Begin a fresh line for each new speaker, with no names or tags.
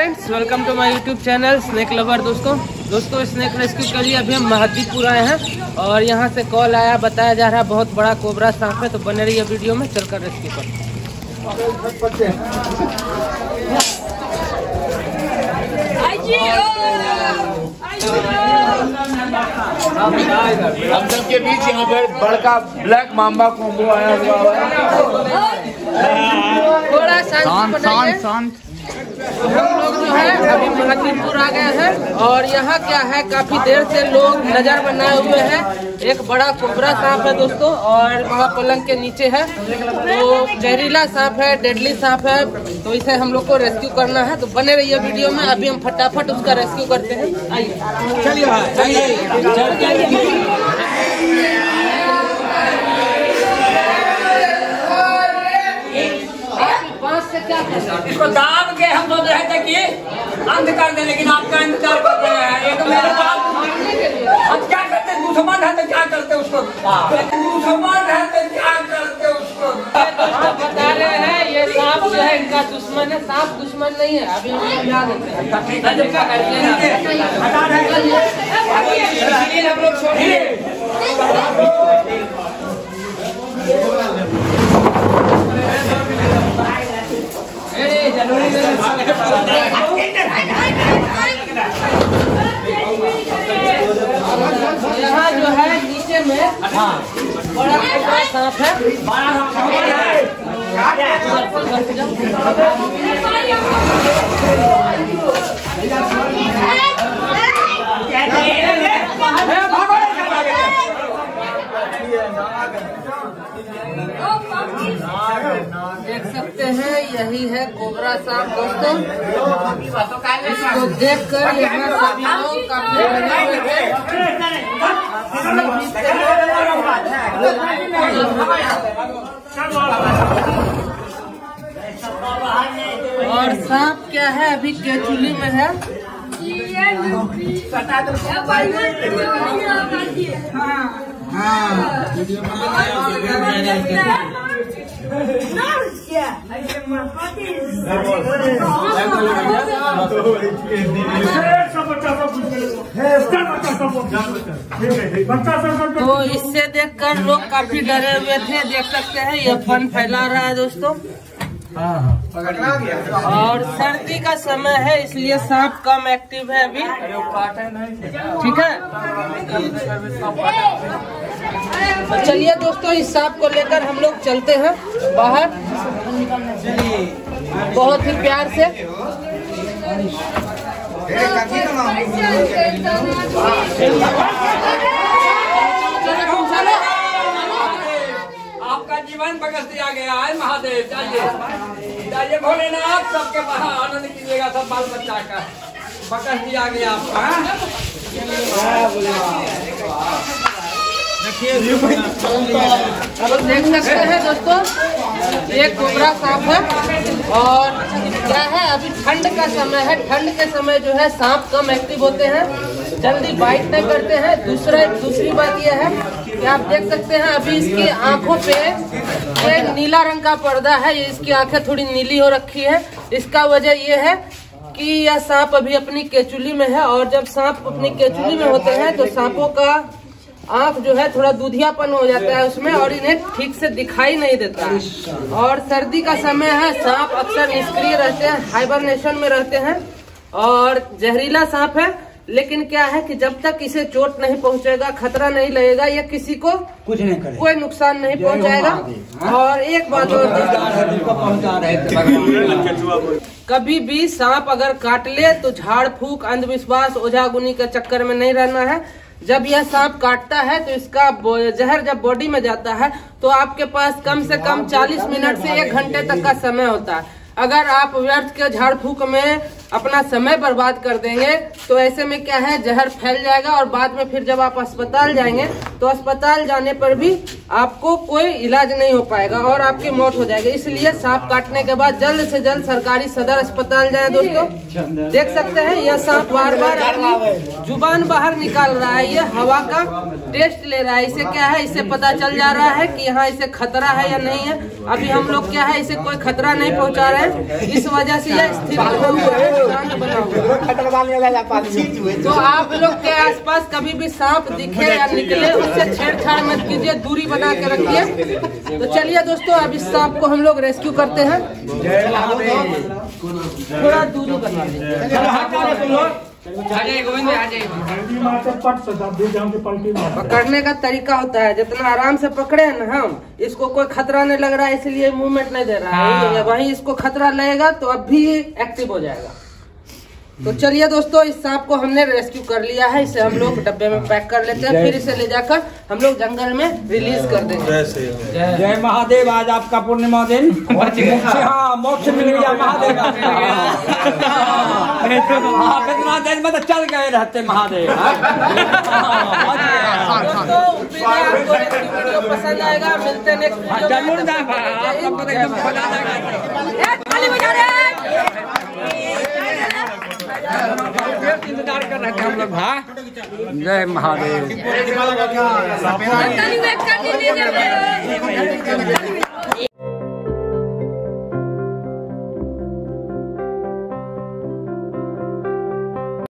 Friends welcome to my YouTube channel snake lover दोस्तों। दोस्तों snake rescue के लिए अभी हम महदीपुर आए हैं और यहाँ से कॉल आया बताया जा रहा है बहुत बड़ा कोबरा सांप है तो बने रहिए वीडियो में चलकर रेस्क्यू कर
हम सब के बीच यहाँ पर बड़का ब्लैक मामा कोम्बो आया हुआ है।
थोड़ा शांत बनाइए। हम लोग जो है अभी महदीपुर आ गए हैं और यहाँ क्या है काफ़ी देर से लोग नज़र बनाए हुए हैं। एक बड़ा कोबरा सांप है दोस्तों और वहाँ पलंग के नीचे है। तो जहरीला सांप है डेडली सांप है तो इसे हम लोग को रेस्क्यू करना है। तो बने रहिए वीडियो में अभी हम फटाफट उसका रेस्क्यू करते हैं। आइए। से क्या
किए अंधकार के कर दे लेकिन आपका इंतज़ार कर रहे हैं। ये तो मेरे साथ हम क्या करते दुश्मन है तो क्या करते उसको? दुश्मन है तो क्या करते उसको?
बता रहे हैं ये सांप जो है इनका दुश्मन है सांप दुश्मन नहीं है। अभी हम समझा देते हैं हम लोग छोड़िए यहाँ जो है नीचे में बड़ा बड़ा सांप है। देख सकते हैं यही है कोबरा सांप दोस्तों। इसको देख कर यहाँ सभी लोग काफ़ी हुए और सांप क्या है अभी केचुली में है? तो इससे देखकर लोग काफ़ी डरे हुए थे देख सकते हैं ये फन फैला रहा है दोस्तों। और सर्दी का समय है इसलिए सांप कम एक्टिव है अभी। ठीक है? चलिए दोस्तों इस सांप को लेकर हम लोग चलते हैं बाहर। बहुत ही प्यार से।
आपका जीवन बकस दिया गया है महादेव। चाहिए चाहिए भोलेनाथ सबके बाहर आनंद कीजिएगा सब बाल बच्चा का। बकस दिया गया आपका। हाँ?
देख सकते हैं दोस्तों ये कोबरा सांप है और क्या है अभी ठंड का समय है। ठंड के समय जो है सांप कम एक्टिव होते हैं। जल्दी बाइट नहीं करते हैं। दूसरा दूसरी बात यह है कि आप देख सकते हैं अभी इसकी आँखों पे एक नीला रंग का पर्दा है। ये इसकी आँखें थोड़ी नीली हो रखी है। इसका वजह ये है कि यह सांप अभी अपनी केचुली में है और जब सांप अपनी केचुली में होते हैं तो सांपों का आँख जो है थोड़ा दूधियापन हो जाता है उसमें और इन्हें ठीक से दिखाई नहीं देता। है और सर्दी का समय है सांप अक्सर निष्क्रिय रहते हैं हाइबरनेशन में रहते हैं और जहरीला सांप है। लेकिन क्या है कि जब तक इसे चोट नहीं पहुंचेगा खतरा नहीं लगेगा या किसी को
कुछ नहीं करे
कोई नुकसान नहीं पहुंचाएगा। और एक बात और कभी भी सांप अगर काट ले तो झाड़ फूक अंधविश्वास ओझागुनी के चक्कर में नहीं रहना है। जब यह सांप काटता है तो इसका जहर जब बॉडी में जाता है तो आपके पास कम से कम 40 मिनट से एक घंटे तक का समय होता है। अगर आप व्यर्थ के झाड़ फूक में अपना समय बर्बाद कर देंगे। तो ऐसे में क्या है, जहर फैल जाएगा और बाद में फिर जब आप अस्पताल जाएँगे तो अस्पताल जाने पर भी आपको कोई इलाज नहीं हो पाएगा और आपकी मौत हो जाएगी। इसलिए सांप काटने के बाद जल्द से जल्द सरकारी सदर अस्पताल जाएँ दोस्तों। देख सकते हैं, यह सांप बार बार अपनी ज़ुबान बाहर निकाल रहा है। ये हवा का टेस्ट ले रहा है। इसे क्या है, इसे पता चल जा रहा है कि यहाँ इसे खतरा है या नहीं है। अभी हम लोग क्या है, इसे कोई खतरा नहीं पहुँचा रहे हैं। इस वजह से यह स्थिर हुआ है। तो आप लोग के आसपास कभी भी सांप दिखे या निकले उससे छेड़छाड़ मत कीजिए दूरी बना के रखिए। तो चलिए दोस्तों अब इस सांप को हम लोग रेस्क्यू करते हैं। थोड़ा दूरी बना पकड़ने का तरीका होता है जितना आराम से पकड़े हैं ना हम इसको कोई खतरा नहीं लग रहा है इसलिए मूवमेंट नहीं दे रहा है। वहीं इसको खतरा लगेगा तो अब भी एक्टिव हो जाएगा। तो चलिए दोस्तों इस सांप को हमने रेस्क्यू कर लिया है। इसे हम लोग डब्बे में पैक कर लेते हैं। फिर इसे ले जाकर हम लोग जंगल में रिलीज़ कर देंगे।
जय महादेव आज आपका पूर्णिमा दिन। मोक्ष हाँ मिल गया महादेव। हाँ कितना दिन में तो चल गए रहते महादेव।
है। वीडियो पसंद आएगा। मिलते हैं नेक्स्ट
ज़रूर ना भाई आपको तो एकदम बजा इंतज़ार कर रहे थे हम लोग हाँ जय महादेव